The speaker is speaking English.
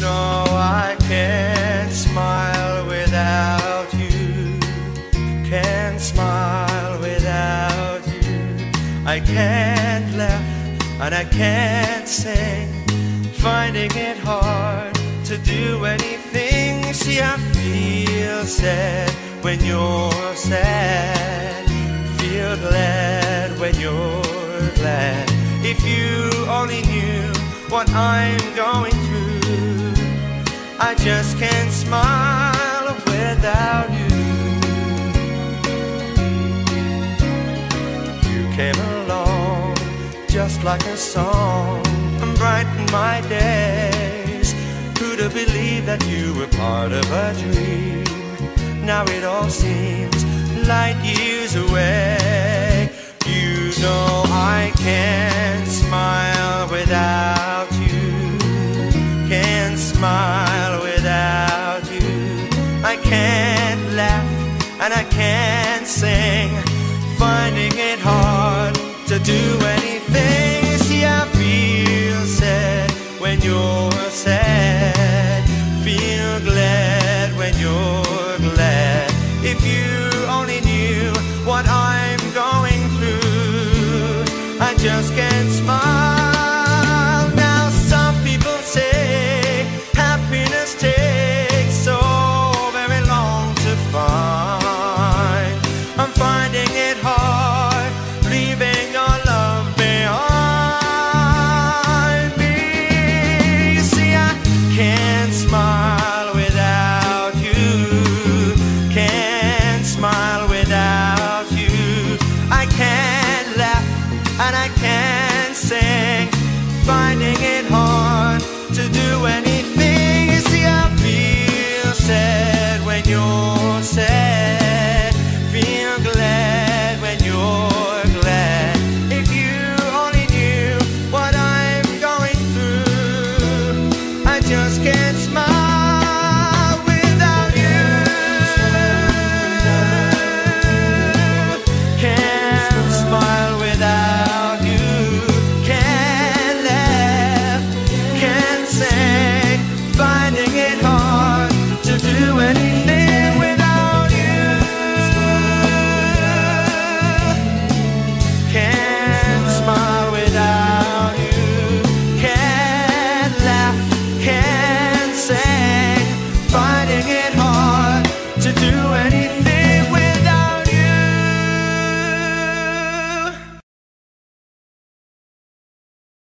know I can't smile without you. Can't smile without you. I can't laugh and I can't sing. Finding it hard to do anything. See, I feel sad when you're sad. Feel glad when you're glad. If you only knew what I'm going through, I just can't smile without you. You came along just like a song and brightened my days. Who'd have believed that you were part of a dream? Now it all seems light years away. You know I can't do anything. See, I feel sad when you're sad. Feel glad when you're glad. If you only knew what I'm going through, I just can't. finding it. say.